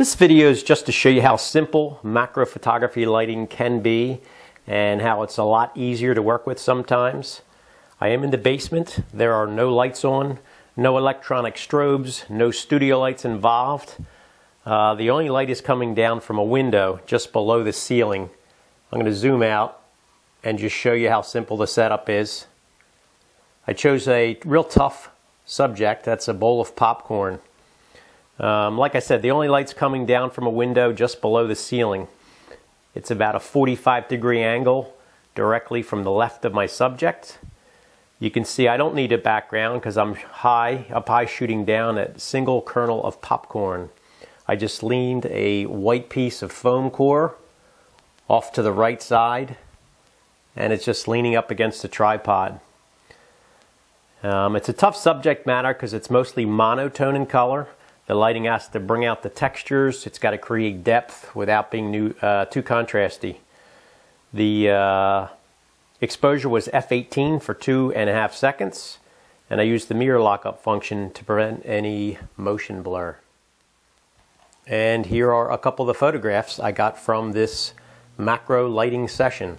This video is just to show you how simple macro photography lighting can be and how it's a lot easier to work with sometimes. I am in the basement. There are no lights on, no electronic strobes, no studio lights involved. Uh, the only light is coming down from a window just below the ceiling. I'm going to zoom out and just show you how simple the setup is. I chose a real tough subject. That's a bowl of popcorn. Um, like I said, the only light's coming down from a window just below the ceiling. It's about a 45 degree angle directly from the left of my subject. You can see I don't need a background because I'm high, up high shooting down at a single kernel of popcorn. I just leaned a white piece of foam core off to the right side and it's just leaning up against the tripod. Um, it's a tough subject matter because it's mostly monotone in color. The lighting has to bring out the textures. It's got to create depth without being new, uh, too contrasty. The uh, exposure was f18 for two and a half seconds, and I used the mirror lockup function to prevent any motion blur. And here are a couple of the photographs I got from this macro lighting session.